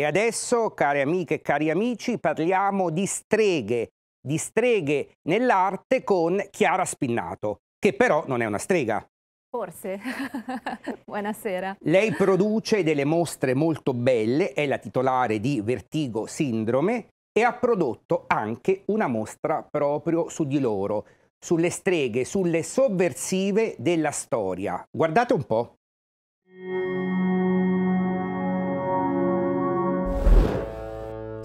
E adesso, care amiche e cari amici, parliamo di streghe, di streghe nell'arte con Chiara Spinnato, che però non è una strega. Forse. Buonasera. Lei produce delle mostre molto belle, è la titolare di Vertigo Sindrome e ha prodotto anche una mostra proprio su di loro, sulle streghe, sulle sovversive della storia. Guardate un po'.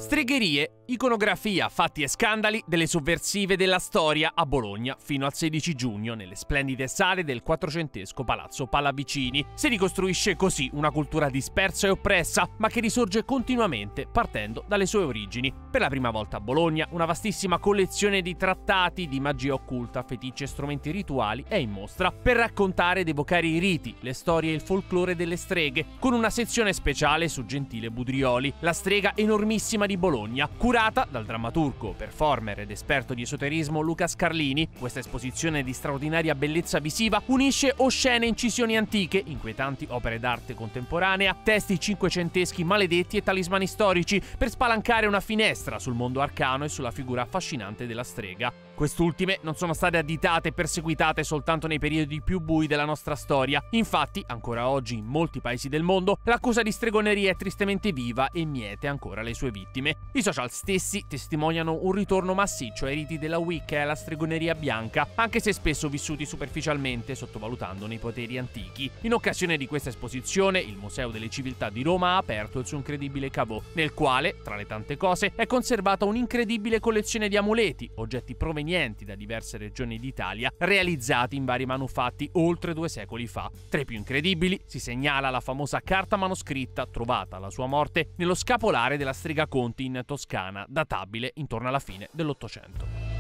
Stregherie, iconografia, fatti e scandali delle sovversive della storia a Bologna fino al 16 giugno nelle splendide sale del quattrocentesco Palazzo Pallavicini. Si ricostruisce così una cultura dispersa e oppressa, ma che risorge continuamente partendo dalle sue origini. Per la prima volta a Bologna, una vastissima collezione di trattati di magia occulta, feticci e strumenti rituali è in mostra per raccontare ed evocare i riti, le storie e il folklore delle streghe, con una sezione speciale su Gentile Budrioli, la strega enormissima di di Bologna, curata dal drammaturgo, performer ed esperto di esoterismo Luca Scarlini. Questa esposizione di straordinaria bellezza visiva unisce oscene incisioni antiche, inquietanti opere d'arte contemporanea, testi cinquecenteschi maledetti e talismani storici per spalancare una finestra sul mondo arcano e sulla figura affascinante della strega. Quest'ultime non sono state additate e perseguitate soltanto nei periodi più bui della nostra storia. Infatti, ancora oggi in molti paesi del mondo, l'accusa di stregoneria è tristemente viva e miete ancora le sue vittime. I social stessi testimoniano un ritorno massiccio ai riti della Wicca e alla stregoneria bianca, anche se spesso vissuti superficialmente, sottovalutandone i poteri antichi. In occasione di questa esposizione, il Museo delle Civiltà di Roma ha aperto il suo incredibile cavò, nel quale, tra le tante cose, è conservata un'incredibile collezione di amuleti, oggetti provenienti provenienti da diverse regioni d'Italia, realizzati in vari manufatti oltre due secoli fa. Tra i più incredibili si segnala la famosa carta manoscritta trovata alla sua morte nello scapolare della strega Conti in Toscana, databile intorno alla fine dell'Ottocento.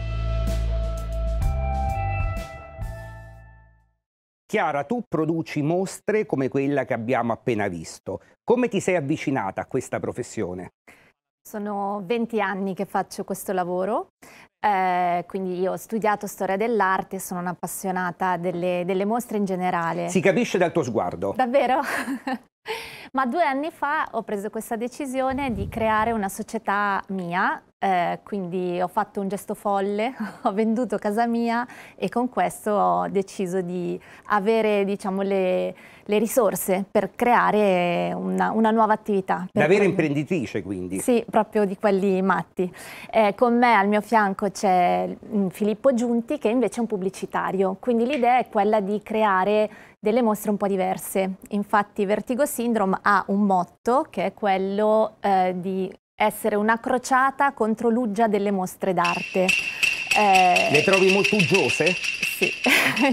Chiara, tu produci mostre come quella che abbiamo appena visto. Come ti sei avvicinata a questa professione? Sono 20 anni che faccio questo lavoro, eh, quindi io ho studiato storia dell'arte e sono un'appassionata delle, delle mostre in generale. Si capisce dal tuo sguardo. Davvero? Ma due anni fa ho preso questa decisione di creare una società mia, eh, quindi ho fatto un gesto folle, ho venduto casa mia e con questo ho deciso di avere diciamo, le, le, risorse per creare una, una nuova attività. Da vera imprenditrice quindi? Sì, proprio di quelli matti. Eh, con me al mio fianco c'è mm, Filippo Giunti che invece è un pubblicitario, quindi l'idea è quella di creare delle mostre un po' diverse. Infatti Vertigo Syndrome ha un motto che è quello eh, di essere una crociata contro l'uggia delle mostre d'arte. Eh... Le trovi molto uggiose? Sì.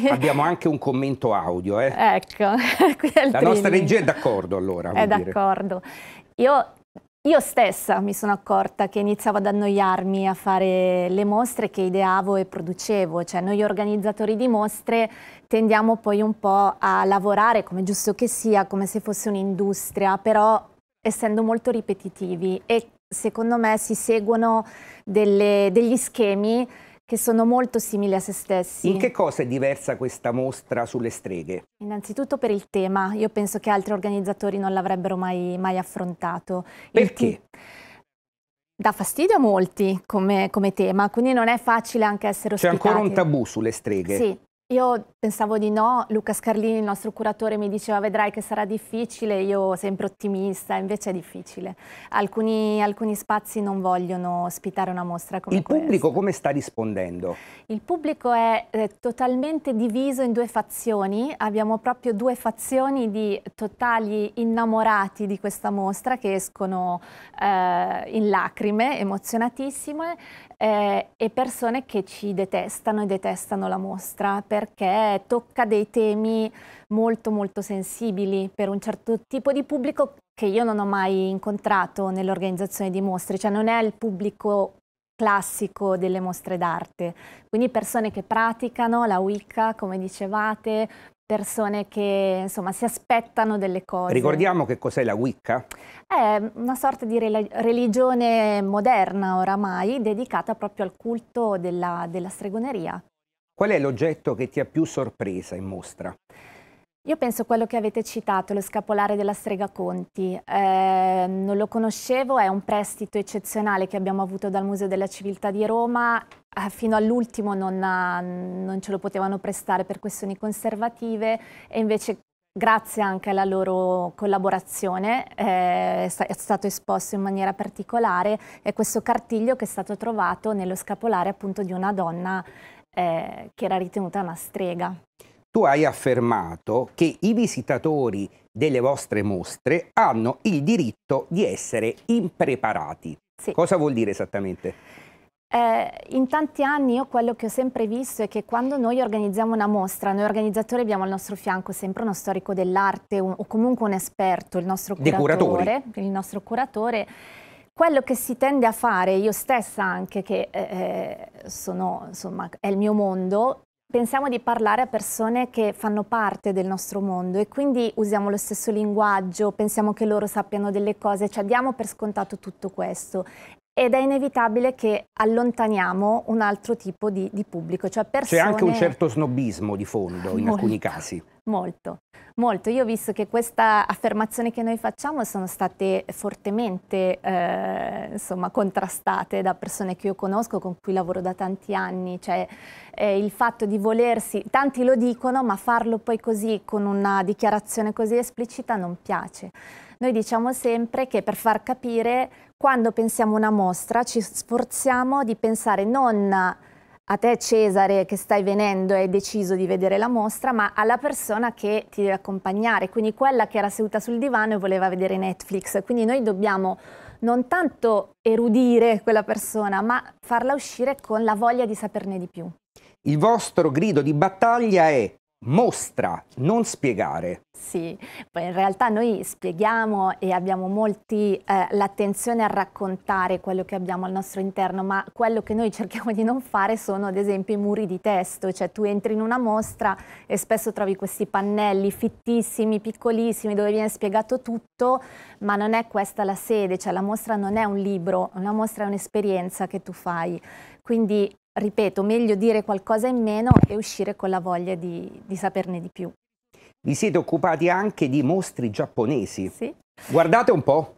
Abbiamo anche un commento audio. Eh. Ecco. La nostra regia è d'accordo allora. È d'accordo. Io io stessa mi sono accorta che iniziavo ad annoiarmi a fare le mostre che ideavo e producevo, cioè noi organizzatori di mostre tendiamo poi un po' a lavorare come giusto che sia, come se fosse un'industria, però essendo molto ripetitivi e secondo me si seguono delle, degli schemi che sono molto simili a se stessi. In che cosa è diversa questa mostra sulle streghe? Innanzitutto per il tema, io penso che altri organizzatori non l'avrebbero mai, mai, affrontato. Perché? Dà fastidio a molti come, come, tema, quindi non è facile anche essere ospitati. C'è ancora un tabù sulle streghe? Sì, io pensavo di no, Luca Scarlini, il nostro curatore, mi diceva vedrai che sarà difficile, io sempre ottimista, invece è difficile. Alcuni, alcuni spazi non vogliono ospitare una mostra come il questa. Il pubblico come sta rispondendo? Il pubblico è eh, totalmente diviso in due fazioni, abbiamo proprio due fazioni di totali innamorati di questa mostra che escono eh, in lacrime, emozionatissime, eh, e persone che ci detestano e detestano la mostra perché tocca dei temi molto molto sensibili per un certo tipo di pubblico che io non ho mai incontrato nell'organizzazione di mostre, cioè non è il pubblico classico delle mostre d'arte, quindi persone che praticano la Wicca, come dicevate, persone che insomma si aspettano delle cose. Ricordiamo che cos'è la Wicca? È una sorta di religione moderna oramai dedicata proprio al culto della, della stregoneria. Qual è l'oggetto che ti ha più sorpresa in mostra? Io penso quello che avete citato, lo scapolare della strega Conti. Eh, non lo conoscevo, è un prestito eccezionale che abbiamo avuto dal Museo della Civiltà di Roma. Eh, fino all'ultimo non, non, ce lo potevano prestare per questioni conservative e invece grazie anche alla loro collaborazione eh, è stato esposto in maniera particolare è questo cartiglio che è stato trovato nello scapolare appunto di una donna eh, che era ritenuta una strega tu hai affermato che i visitatori delle vostre mostre hanno il diritto di essere impreparati. Sì. Cosa vuol dire esattamente? Eh, in tanti anni io quello che ho sempre visto è che quando noi organizziamo una mostra, noi organizzatori abbiamo al nostro fianco sempre uno storico dell'arte o comunque un esperto, il nostro curatore, il nostro curatore. Quello che si tende a fare, io stessa anche, che eh, eh sono, insomma, è il mio mondo, pensiamo di parlare a persone che fanno parte del nostro mondo e quindi usiamo lo stesso linguaggio, pensiamo che loro sappiano delle cose, cioè diamo per scontato tutto questo ed è inevitabile che allontaniamo un altro tipo di, di pubblico. Cioè persone... C'è anche un certo snobismo di fondo in molto, alcuni casi. Molto, molto. Io ho visto che queste affermazioni che noi facciamo sono state fortemente eh, insomma, contrastate da persone che io conosco, con cui lavoro da tanti anni. Cioè eh, il fatto di volersi, tanti lo dicono, ma farlo poi così, con una dichiarazione così esplicita, non piace. Noi diciamo sempre che per far capire, quando pensiamo una mostra, ci sforziamo di pensare non a te Cesare che stai venendo e hai deciso di vedere la mostra, ma alla persona che ti deve accompagnare, quindi quella che era seduta sul divano e voleva vedere Netflix. Quindi noi dobbiamo non tanto erudire quella persona, ma farla uscire con la voglia di saperne di più. Il vostro grido di battaglia è mostra, non spiegare. Sì, poi in realtà noi spieghiamo e abbiamo molti eh, l'attenzione a raccontare quello che abbiamo al nostro interno, ma quello che noi cerchiamo di non fare sono ad esempio i muri di testo, cioè tu entri in una mostra e spesso trovi questi pannelli fittissimi, piccolissimi, dove viene spiegato tutto, ma non è questa la sede, cioè la mostra non è un libro, una mostra è un'esperienza che tu fai. Quindi ripeto, meglio dire qualcosa in meno e uscire con la voglia di, di saperne di più. Vi siete occupati anche di mostri giapponesi. Sì. Guardate un po'.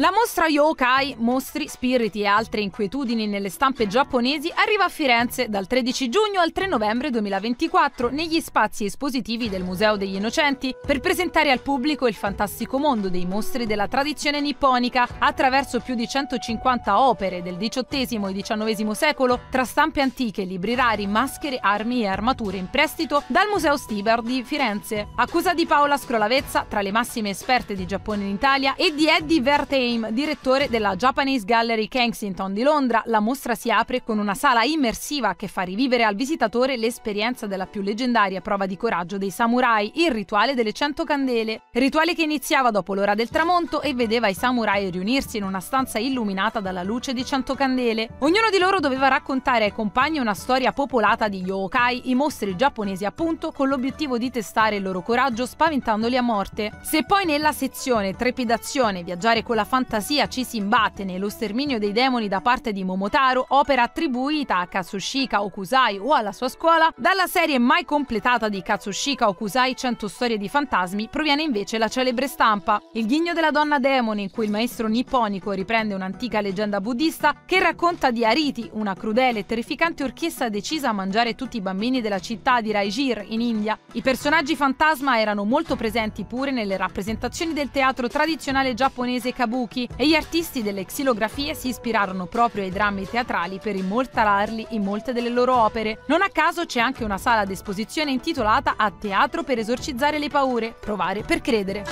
La mostra Yokai, mostri, spiriti e altre inquietudini nelle stampe giapponesi arriva a Firenze dal 13 giugno al 3 novembre 2024 negli spazi espositivi del Museo degli Innocenti per presentare al pubblico il fantastico mondo dei mostri della tradizione nipponica attraverso più di 150 opere del XVIII e XIX secolo tra stampe antiche, libri rari, maschere, armi e armature in prestito dal Museo Stiber di Firenze. Accusa di Paola Scrolavezza, tra le massime esperte di Giappone in Italia, e di Eddie Vertein Game, direttore della Japanese Gallery Kensington di Londra, la mostra si apre con una sala immersiva che fa rivivere al visitatore l'esperienza della più leggendaria prova di coraggio dei samurai, il rituale delle cento candele. Rituale che iniziava dopo l'ora del tramonto e vedeva i samurai riunirsi in una stanza illuminata dalla luce di cento candele. Ognuno di loro doveva raccontare ai compagni una storia popolata di yokai, i mostri giapponesi appunto, con l'obiettivo di testare il loro coraggio spaventandoli a morte. Se poi nella sezione trepidazione, viaggiare con la fantasia fantasia ci si imbatte nello sterminio dei demoni da parte di Momotaro, opera attribuita a Katsushika Okusai o alla sua scuola, dalla serie mai completata di Katsushika Okusai 100 storie di fantasmi proviene invece la celebre stampa, il ghigno della donna demone in cui il maestro nipponico riprende un'antica leggenda buddista che racconta di Ariti, una crudele e terrificante orchestra decisa a mangiare tutti i bambini della città di Raigir in India. I personaggi fantasma erano molto presenti pure nelle rappresentazioni del teatro tradizionale giapponese kabuki Kabuki e gli artisti delle xilografie si ispirarono proprio ai drammi teatrali per immortalarli in molte delle loro opere. Non a caso c'è anche una sala d'esposizione intitolata A teatro per esorcizzare le paure, provare per credere.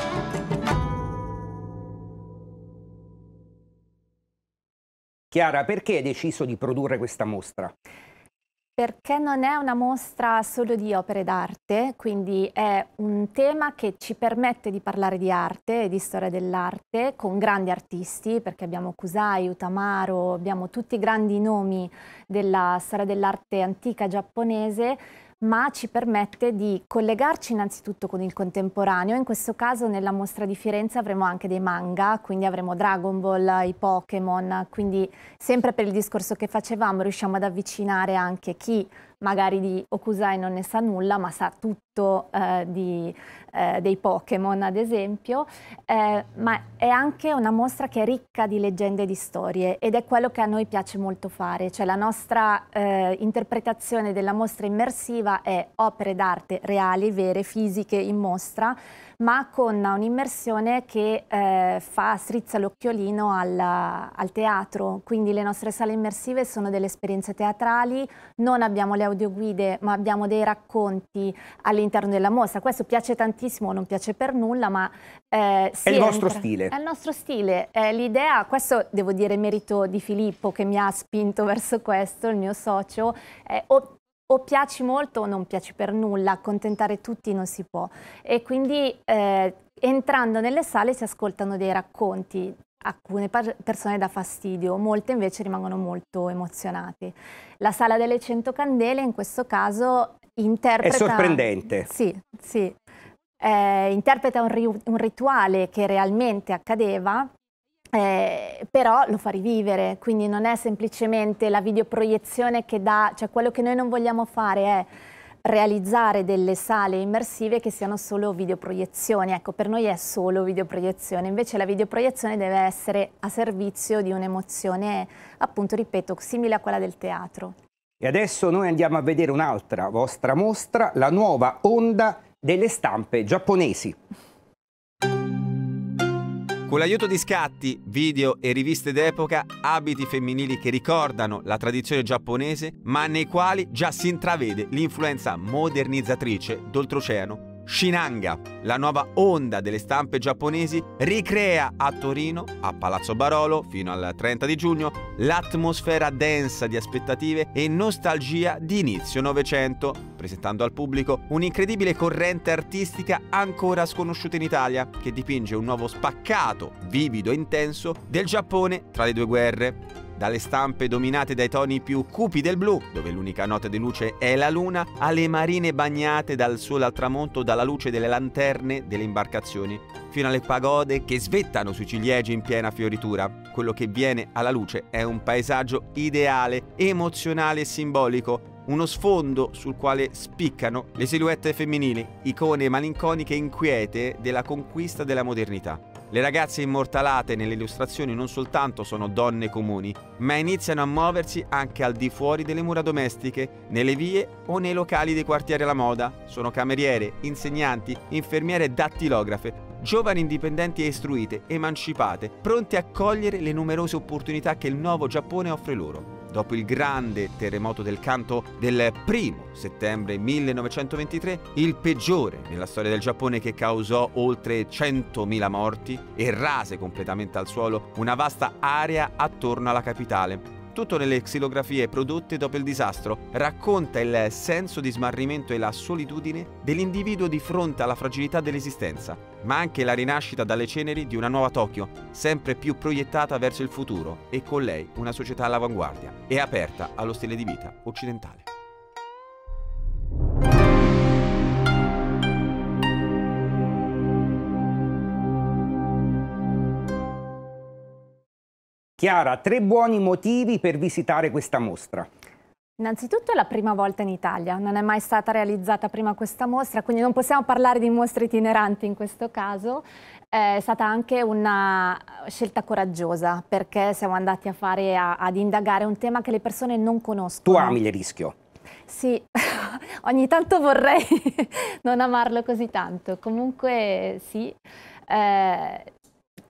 Chiara, perché hai deciso di produrre questa mostra? Perché non è una mostra solo di opere d'arte, quindi è un tema che ci permette di parlare di arte e di storia dell'arte con grandi artisti, perché abbiamo Kusai, Utamaro, abbiamo tutti i grandi nomi della storia dell'arte antica giapponese, ma ci permette di collegarci innanzitutto con il contemporaneo. In questo caso nella mostra di Firenze avremo anche dei manga, quindi avremo Dragon Ball, i Pokémon, quindi sempre per il discorso che facevamo riusciamo ad avvicinare anche chi magari di Okusai non ne sa nulla, ma sa tutto eh, di, eh, dei Pokémon, ad esempio, eh, ma è anche una mostra che è ricca di leggende e di storie ed è quello che a noi piace molto fare, cioè la nostra eh, interpretazione della mostra immersiva è opere d'arte reali, vere, fisiche in mostra, ma con un'immersione che eh, fa strizza l'occhiolino al, al, teatro, quindi le nostre sale immersive sono delle esperienze teatrali, non abbiamo le audioguide ma abbiamo dei racconti all'interno della mostra, questo piace tantissimo, non piace per nulla, ma eh, è il vostro stile. È il nostro stile, eh, l'idea, questo devo dire merito di Filippo che mi ha spinto verso questo, il mio socio, è o piaci molto o non piaci per nulla, accontentare tutti non si può. E quindi eh, entrando nelle sale si ascoltano dei racconti, alcune persone dà fastidio, molte invece rimangono molto emozionate. La sala delle 100 candele in questo caso interpreta... È sorprendente. Sì, sì. Eh, interpreta un, ri un rituale che realmente accadeva eh, però lo fa rivivere, quindi non è semplicemente la videoproiezione che dà, cioè quello che noi non vogliamo fare è realizzare delle sale immersive che siano solo videoproiezioni, ecco per noi è solo videoproiezione, invece la videoproiezione deve essere a servizio di un'emozione appunto ripeto simile a quella del teatro. E adesso noi andiamo a vedere un'altra vostra mostra, la nuova onda delle stampe giapponesi. Con l'aiuto di scatti, video e riviste d'epoca, abiti femminili che ricordano la tradizione giapponese, ma nei quali già si intravede l'influenza modernizzatrice d'oltreoceano Shinanga, la nuova onda delle stampe giapponesi, ricrea a Torino, a Palazzo Barolo, fino al 30 di giugno, l'atmosfera densa di aspettative e nostalgia di inizio Novecento, presentando al pubblico un'incredibile corrente artistica ancora sconosciuta in Italia, che dipinge un nuovo spaccato, vivido e intenso del Giappone tra le due guerre dalle stampe dominate dai toni più cupi del blu, dove l'unica nota di luce è la luna, alle marine bagnate dal sole al tramonto dalla luce delle lanterne delle imbarcazioni, fino alle pagode che svettano sui ciliegi in piena fioritura. Quello che viene alla luce è un paesaggio ideale, emozionale e simbolico, uno sfondo sul quale spiccano le silhouette femminili, icone malinconiche e inquiete della conquista della modernità. Le ragazze immortalate nelle illustrazioni non soltanto sono donne comuni, ma iniziano a muoversi anche al di fuori delle mura domestiche, nelle vie o nei locali dei quartieri alla moda. Sono cameriere, insegnanti, infermiere e dattilografe, giovani indipendenti e istruite, emancipate, pronte a cogliere le numerose opportunità che il nuovo Giappone offre loro dopo il grande terremoto del canto del 1 settembre 1923, il peggiore nella storia del Giappone che causò oltre 100.000 morti e rase completamente al suolo una vasta area attorno alla capitale. Soprattutto nelle xilografie prodotte dopo il disastro, racconta il senso di smarrimento e la solitudine dell'individuo di fronte alla fragilità dell'esistenza, ma anche la rinascita dalle ceneri di una nuova Tokyo, sempre più proiettata verso il futuro e con lei una società all'avanguardia e aperta allo stile di vita occidentale. Chiara, tre buoni motivi per visitare questa mostra. Innanzitutto è la prima volta in Italia, non è mai stata realizzata prima questa mostra, quindi non possiamo parlare di mostre itineranti in questo caso. È stata anche una scelta coraggiosa perché siamo andati a fare, a, ad indagare un tema che le persone non conoscono. Tu ami il rischio? Sì, ogni tanto vorrei non amarlo così tanto, comunque sì. Eh,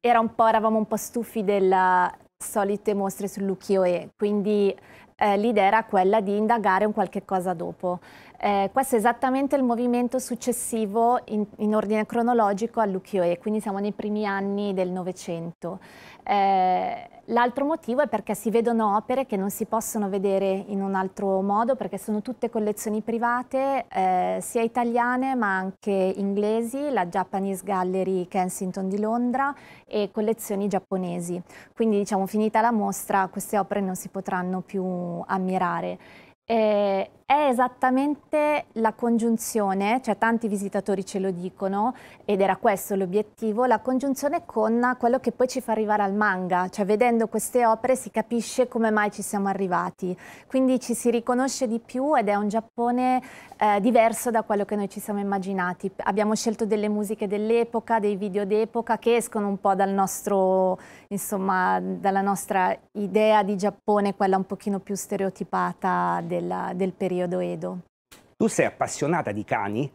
era un eravamo un po' stufi della, solite mostre sull'ukiyo-e, quindi eh, l'idea era quella di indagare un qualche cosa dopo. Eh, questo è esattamente il movimento successivo in, in ordine cronologico all'ukiyo-e, quindi siamo nei primi anni del Novecento. Eh, L'altro motivo è perché si vedono opere che non si possono vedere in un altro modo perché sono tutte collezioni private, eh, sia italiane ma anche inglesi, la Japanese Gallery Kensington di Londra e collezioni giapponesi. Quindi diciamo finita la mostra queste opere non si potranno più ammirare. Eh, è esattamente la congiunzione, cioè tanti visitatori ce lo dicono ed era questo l'obiettivo, la congiunzione con quello che poi ci fa arrivare al manga, cioè vedendo queste opere si capisce come mai ci siamo arrivati, quindi ci si riconosce di più ed è un Giappone eh, diverso da quello che noi ci siamo immaginati. Abbiamo scelto delle musiche dell'epoca, dei video d'epoca che escono un po' dal nostro, insomma, dalla nostra idea di Giappone, quella un pochino più stereotipata del, del periodo periodo Edo. Tu sei appassionata di cani?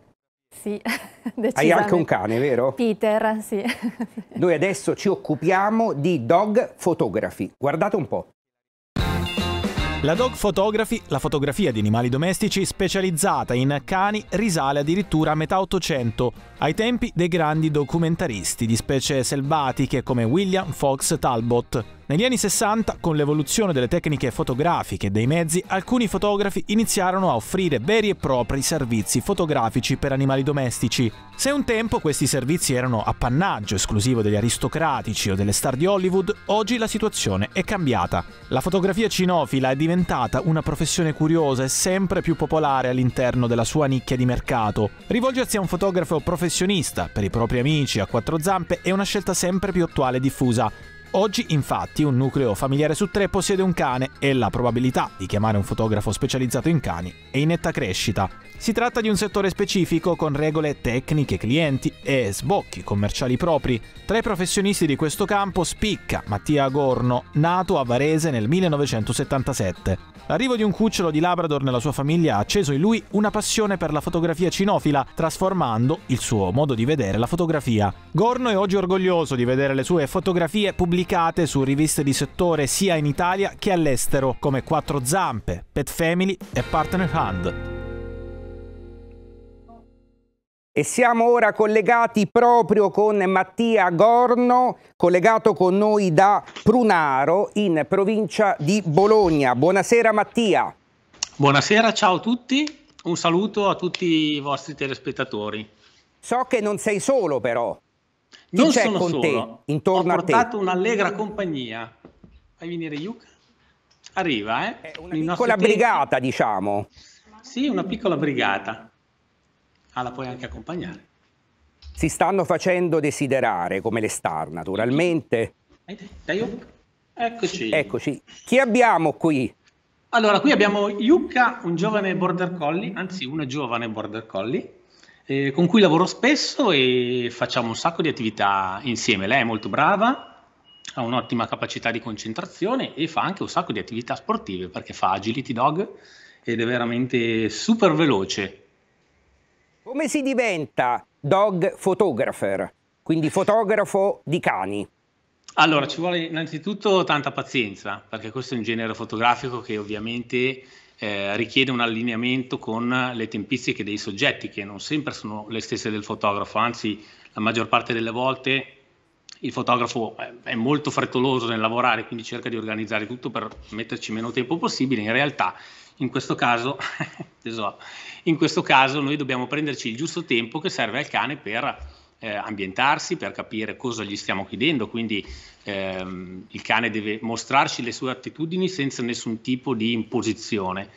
Sì, Hai anche un cane, vero? Peter, sì. Noi adesso ci occupiamo di dog photography. Guardate un po'. La dog photography, la fotografia di animali domestici specializzata in cani, risale addirittura a metà Ottocento, ai tempi dei grandi documentaristi di specie selvatiche come William Fox Talbot. Negli anni 60, con l'evoluzione delle tecniche fotografiche e dei mezzi, alcuni fotografi iniziarono a offrire veri e propri servizi fotografici per animali domestici. Se un tempo questi servizi erano appannaggio esclusivo degli aristocratici o delle star di Hollywood, oggi la situazione è cambiata. La fotografia cinofila è diventata una professione curiosa e sempre più popolare all'interno della sua nicchia di mercato. Rivolgersi a un fotografo professionista per i propri amici a quattro zampe è una scelta sempre più attuale e diffusa. Oggi, infatti, un nucleo familiare su tre possiede un cane e la probabilità di chiamare un fotografo specializzato in cani è in netta crescita. Si tratta di un settore specifico con regole tecniche, clienti e sbocchi commerciali propri. Tra i professionisti di questo campo spicca Mattia Gorno, nato a Varese nel 1977. L'arrivo di un cucciolo di Labrador nella sua famiglia ha acceso in lui una passione per la fotografia cinofila, trasformando il suo modo di vedere la fotografia. Gorno è oggi orgoglioso di vedere le sue fotografie pubblicate su riviste di settore sia in Italia che all'estero, come Quattro Zampe, Pet Family e Partner Hand. E siamo ora collegati proprio con Mattia Gorno, collegato con noi da Prunaro in provincia di Bologna. Buonasera Mattia. Buonasera, ciao a tutti. Un saluto a tutti i vostri telespettatori. So che non sei solo però. Non c'è con solo. te intorno Ho a te? Ho portato un'allegra compagnia. Fai venire Yuka? Arriva, eh? È una piccola brigata, diciamo. Sì, una piccola brigata. Ah, la puoi anche accompagnare. Si stanno facendo desiderare come le star, naturalmente. Dai, Eccoci. Eccoci. Chi abbiamo qui? Allora, qui abbiamo Yuka, un giovane border collie, anzi una giovane border collie, eh, con cui lavoro spesso e facciamo un sacco di attività insieme. Lei è molto brava, ha un'ottima capacità di concentrazione e fa anche un sacco di attività sportive perché fa agility dog ed è veramente super veloce come si diventa dog photographer, quindi fotografo di cani? Allora, ci vuole innanzitutto tanta pazienza, perché questo è un genere fotografico che ovviamente eh, richiede un allineamento con le tempistiche dei soggetti, che non sempre sono le stesse del fotografo, anzi la maggior parte delle volte il fotografo è molto frettoloso nel lavorare, quindi cerca di organizzare tutto per metterci meno tempo possibile. In realtà, in questo caso, in questo caso noi dobbiamo prenderci il giusto tempo che serve al cane per eh, ambientarsi, per capire cosa gli stiamo chiedendo. Quindi ehm, il cane deve mostrarci le sue attitudini senza nessun tipo di imposizione.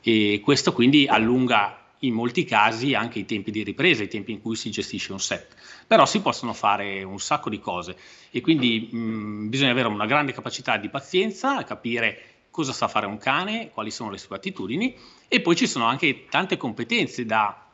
E questo quindi allunga in molti casi anche i tempi di ripresa, i tempi in cui si gestisce un set. Però si possono fare un sacco di cose e quindi mh, bisogna avere una grande capacità di pazienza, capire cosa sa fare un cane, quali sono le sue attitudini e poi ci sono anche tante competenze da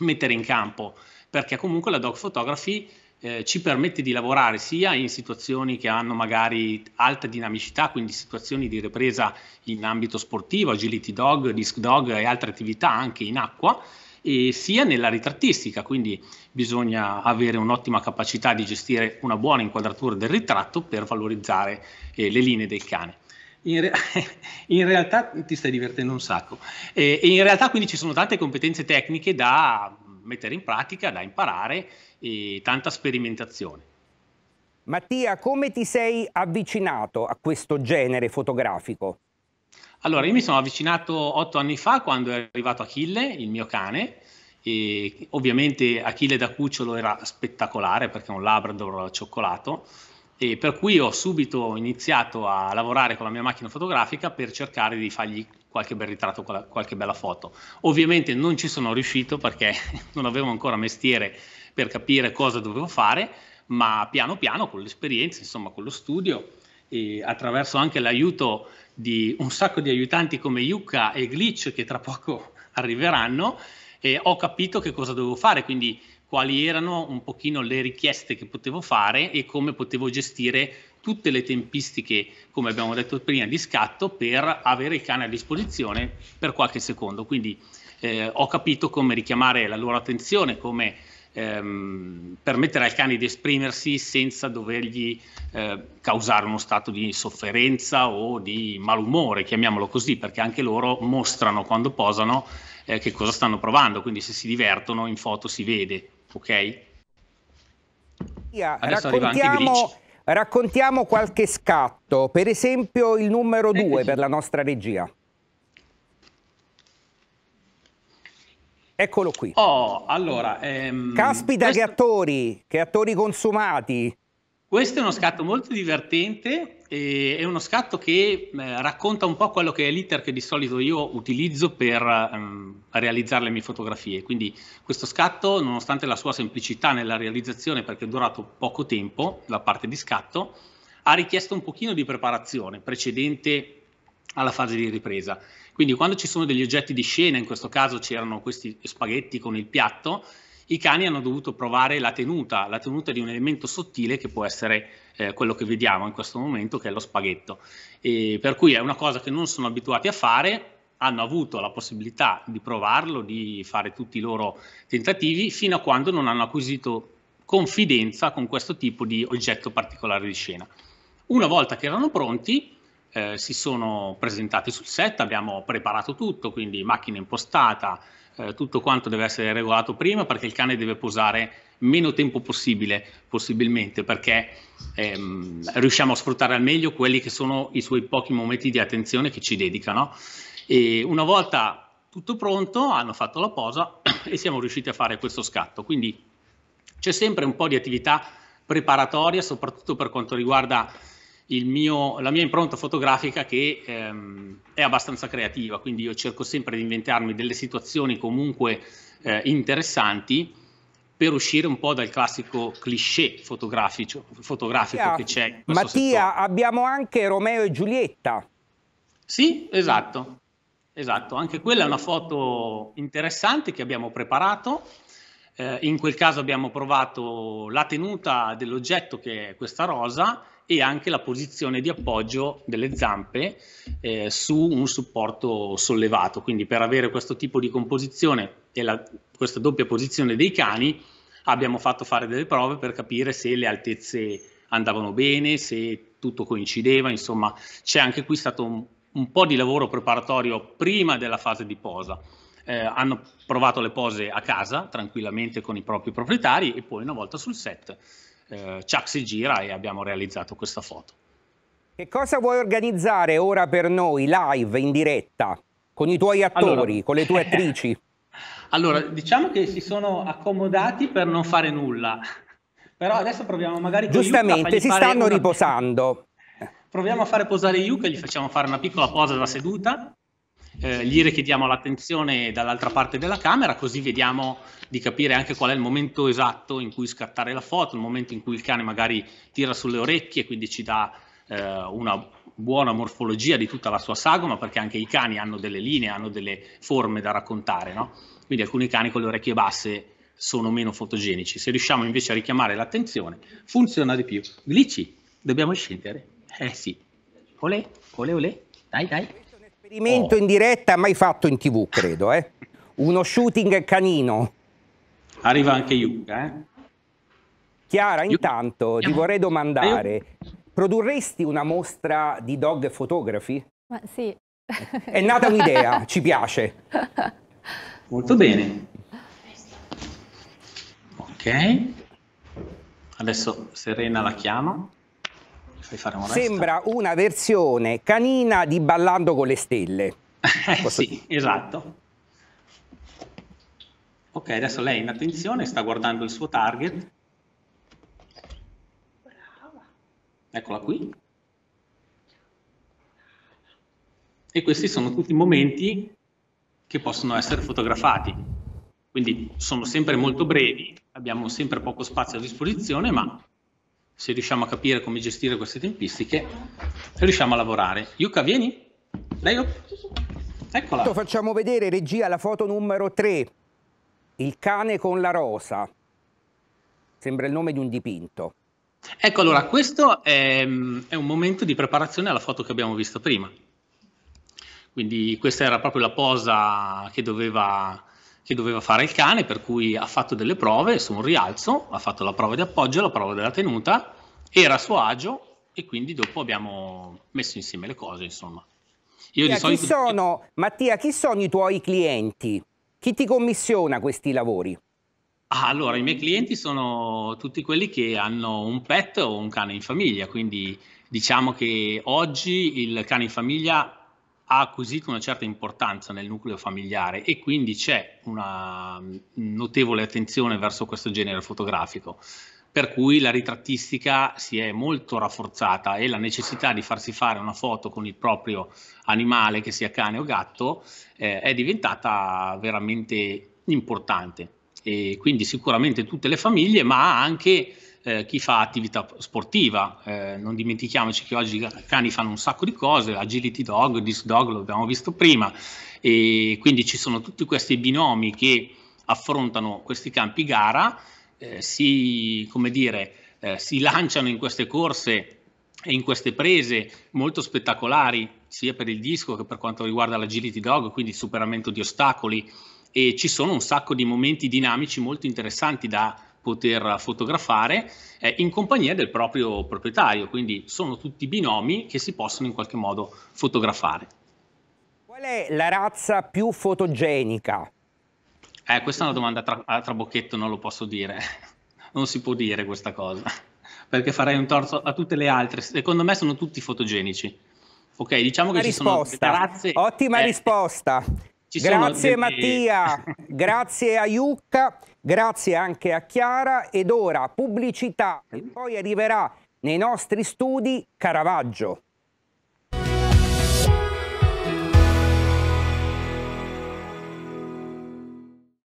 mettere in campo perché comunque la dog photography eh, ci permette di lavorare sia in situazioni che hanno magari alta dinamicità, quindi situazioni di ripresa in ambito sportivo, agility dog, disc dog e altre attività anche in acqua, e sia nella ritrattistica, quindi bisogna avere un'ottima capacità di gestire una buona inquadratura del ritratto per valorizzare eh, le linee del cane. In, re- in, realtà ti stai divertendo un sacco e, e in realtà quindi ci sono tante competenze tecniche da mettere in pratica, da imparare e tanta sperimentazione. Mattia, come ti sei avvicinato a questo genere fotografico? Allora, io mi sono avvicinato otto anni fa quando è arrivato Achille, il mio cane, e ovviamente Achille da cucciolo era spettacolare perché è un Labrador cioccolato, E per cui ho subito iniziato a lavorare con la mia macchina fotografica per cercare di fargli qualche bel ritratto, qualche bella foto. Ovviamente non ci sono riuscito perché non avevo ancora mestiere per capire cosa dovevo fare, ma piano piano con l'esperienza, insomma con lo studio e attraverso anche l'aiuto di un sacco di aiutanti come Yuka e Glitch che tra poco arriveranno, eh, ho capito che cosa dovevo fare, quindi quali erano un pochino le richieste che potevo fare e come potevo gestire tutte le tempistiche, come abbiamo detto prima, di scatto per avere il cane a disposizione per qualche secondo. Quindi eh, ho capito come richiamare la loro attenzione, come ehm, permettere al cane di esprimersi senza dovergli eh, causare uno stato di sofferenza o di malumore, chiamiamolo così, perché anche loro mostrano quando posano eh, che cosa stanno provando, quindi se si divertono in foto si vede, ok? Yeah, raccontiamo, raccontiamo qualche scatto, per esempio il numero 2 per la nostra regia. Eccolo qui. Oh, allora... Ehm, Caspita, questo... che attori, che attori consumati. Questo è uno scatto molto divertente, è uno scatto che eh, racconta un po' quello che è l'iter che di solito io utilizzo per ehm, realizzare le mie fotografie. Quindi questo scatto, nonostante la sua semplicità nella realizzazione, perché è durato poco tempo, la parte di scatto, ha richiesto un pochino di preparazione precedente alla fase di ripresa. Quindi quando ci sono degli oggetti di scena, in questo caso c'erano questi spaghetti con il piatto, i cani hanno dovuto provare la tenuta, la tenuta di un elemento sottile che può essere eh, quello che vediamo in questo momento, che è lo spaghetto. E per cui è una cosa che non sono abituati a fare, hanno avuto la possibilità di provarlo, di fare tutti i loro tentativi, fino a quando non hanno acquisito confidenza con questo tipo di oggetto particolare di scena. Una volta che erano pronti, eh, si sono presentati sul set, abbiamo preparato tutto, quindi macchina impostata, eh, tutto quanto deve essere regolato prima perché il cane deve posare meno tempo possibile, possibilmente, perché ehm, riusciamo a sfruttare al meglio quelli che sono i suoi pochi momenti di attenzione che ci dedicano. E una volta tutto pronto, hanno fatto la posa e siamo riusciti a fare questo scatto. Quindi c'è sempre un po' di attività preparatoria, soprattutto per quanto riguarda mio, la mia impronta fotografica che ehm, è abbastanza creativa, quindi io cerco sempre di inventarmi delle situazioni comunque eh, interessanti per uscire un po' dal classico cliché fotografico, fotografico che c'è. Mattia, settore. abbiamo anche Romeo e Giulietta. Sì, esatto, esatto. Anche quella è una foto interessante che abbiamo preparato. Eh, in quel caso abbiamo provato la tenuta dell'oggetto che è questa rosa e anche la posizione di appoggio delle zampe eh, su un supporto sollevato. Quindi per avere questo tipo di composizione e la, questa doppia posizione dei cani abbiamo fatto fare delle prove per capire se le altezze andavano bene, se tutto coincideva, insomma c'è anche qui stato un, un po' di lavoro preparatorio prima della fase di posa. Eh, hanno provato le pose a casa tranquillamente con i propri proprietari e poi una volta sul set eh, Chuck si gira e abbiamo realizzato questa foto. Che cosa vuoi organizzare ora per noi, live, in diretta, con i tuoi attori, allora, con le tue attrici? allora, diciamo che si sono accomodati per non fare nulla, però adesso proviamo magari... Giustamente, si stanno una... riposando. Proviamo a fare posare Yuka, gli facciamo fare una piccola posa da seduta eh, gli richiediamo l'attenzione dall'altra parte della camera, così vediamo di capire anche qual è il momento esatto in cui scattare la foto, il momento in cui il cane magari tira sulle orecchie, quindi ci dà eh, una buona morfologia di tutta la sua sagoma, perché anche i cani hanno delle linee, hanno delle forme da raccontare, no? Quindi alcuni cani con le orecchie basse sono meno fotogenici. Se riusciamo invece a richiamare l'attenzione, funziona di più. Glitchy, dobbiamo scendere? Eh sì. Olè, olè, olè. Dai, dai. Esperimento oh. in diretta mai fatto in tv, credo, eh? Uno shooting canino. Arriva anche Yuka, eh? Chiara, intanto ti vorrei domandare, produrresti una mostra di dog photography? Ma sì. È nata un'idea, ci piace. Molto bene. Ok. Adesso Serena la chiamo. Un Sembra una versione canina di Ballando con le stelle. Eh, sì, esatto. Ok, adesso lei in attenzione sta guardando il suo target. eccola qui. E questi sono tutti momenti che possono essere fotografati. Quindi sono sempre molto brevi, abbiamo sempre poco spazio a disposizione, ma se riusciamo a capire come gestire queste tempistiche, riusciamo a lavorare. Yuka, vieni? Dai, eccola. Facciamo vedere, regia, la foto numero 3. Il cane con la rosa. Sembra il nome di un dipinto. Ecco, allora, questo è, è un momento di preparazione alla foto che abbiamo visto prima. Quindi questa era proprio la posa che doveva, che doveva fare il cane, per cui ha fatto delle prove su un rialzo, ha fatto la prova di appoggio, la prova della tenuta, era a suo agio e quindi dopo abbiamo messo insieme le cose, insomma. Io Mattia, di solito... chi sono, Mattia, chi sono i tuoi clienti? Chi ti commissiona questi lavori? Ah, allora, i miei clienti sono tutti quelli che hanno un pet o un cane in famiglia, quindi diciamo che oggi il cane in famiglia ha acquisito una certa importanza nel nucleo familiare e quindi c'è una notevole attenzione verso questo genere fotografico, per cui la ritrattistica si è molto rafforzata e la necessità di farsi fare una foto con il proprio animale, che sia cane o gatto, eh, è diventata veramente importante. E quindi sicuramente tutte le famiglie, ma anche eh, chi fa attività sportiva. Eh, non dimentichiamoci che oggi i cani fanno un sacco di cose, agility dog, disc dog, lo abbiamo visto prima, e quindi ci sono tutti questi binomi che affrontano questi campi gara, eh, si, come dire, eh, si lanciano in queste corse e in queste prese molto spettacolari, sia per il disco che per quanto riguarda l'agility dog, quindi il superamento di ostacoli, e ci sono un sacco di momenti dinamici molto interessanti da poter fotografare eh, in compagnia del proprio proprietario, quindi sono tutti binomi che si possono in qualche modo fotografare. Qual è la razza più fotogenica? Eh, questa è una domanda tra, a trabocchetto, non lo posso dire, non si può dire questa cosa, perché farei un torso a tutte le altre, secondo me sono tutti fotogenici. Ok, diciamo che risposta. ci sono razze... Ottima eh, risposta. Grazie delle... Mattia, grazie a Iucca, grazie anche a Chiara. Ed ora pubblicità. E poi arriverà nei nostri studi Caravaggio.